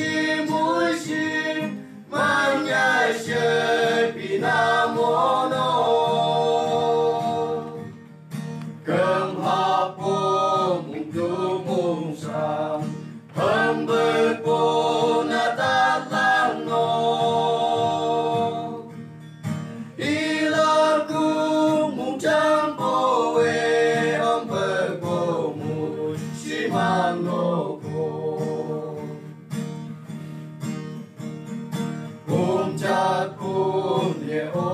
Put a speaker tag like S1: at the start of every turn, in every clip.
S1: see. Oh.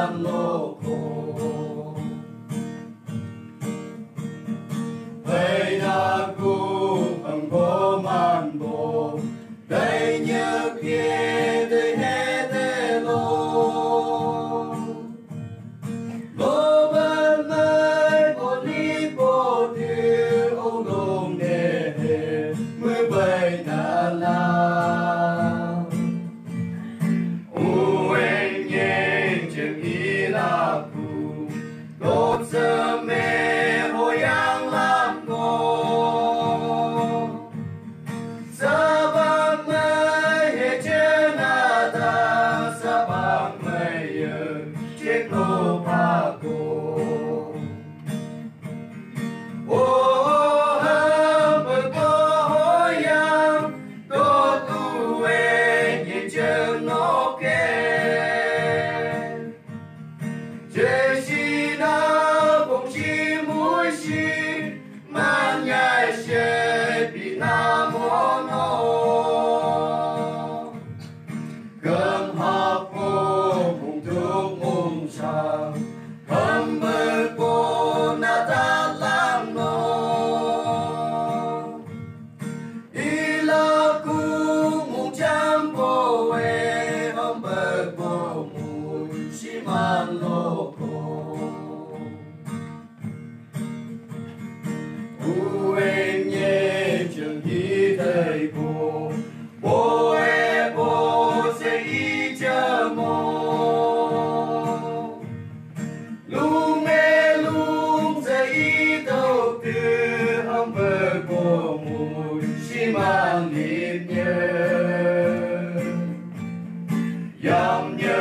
S1: nam mô phổ vậy là cụ bằng vô man bồ đây như kia Yum, yum.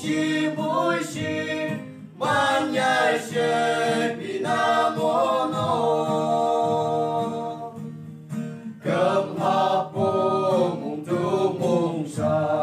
S1: 行不行？万年雪比那摩诺，更怕风梦中梦沙。